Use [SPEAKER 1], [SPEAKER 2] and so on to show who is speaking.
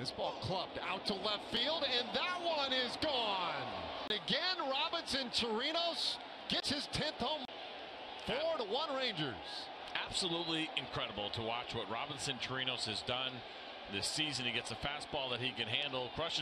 [SPEAKER 1] This ball clubbed out to left field, and that one is gone. Again, Robinson Chirinos gets his 10th home. Four to one Rangers.
[SPEAKER 2] Absolutely incredible to watch what Robinson Chirinos has done this season. He gets a fastball that he can handle, crushes.